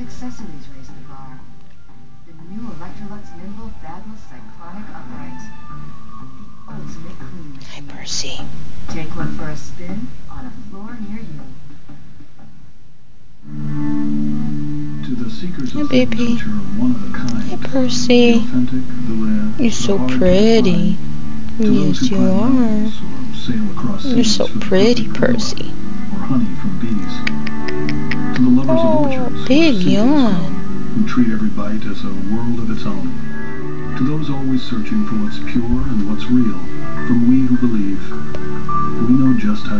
Accessories raise the bar. The new Electrolux Nimble Fabless Cyclonic Upright. Oh, the ultimate clean Hi, machine. Percy. Take one for a spin on a floor near you. To the seekers Hey, of baby. things one of a kind, Hey, Percy. authentic, the rare, You're so pretty. find. To those Yes, you climb are. mountains or sail across You're so pretty, perfect gorilla, Percy. Big yawn. who treat every bite as a world of its own. To those always searching for what's pure and what's real, from we who believe, we know just how